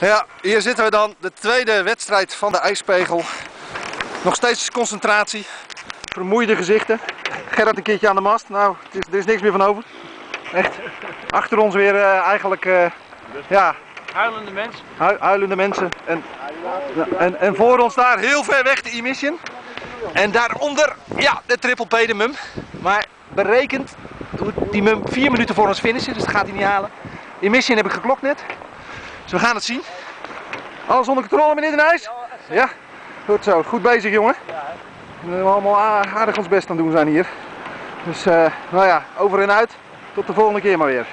Ja, hier zitten we dan. De tweede wedstrijd van de ijspegel. Nog steeds concentratie. Vermoeide gezichten. Gerrit een keertje aan de mast. Nou, het is, er is niks meer van over. Echt. Achter ons weer eh, eigenlijk, eh, ja, Huilende mens. hu- huilende mensen. En, en, en voor ons daar heel ver weg de emission. En daaronder, ja, de triple P, de mum. Maar berekend doet die mum vier minuten voor ons finishen, dus dat gaat hij niet halen. Emission heb ik geklokt net. Dus we gaan het zien. Alles onder controle, meneer de Nijs? Ja, goed zo. Goed bezig, jongen. We hebben allemaal aardig ons best aan het doen zijn hier. Dus, eh, nou ja, over en uit. Tot de volgende keer maar weer.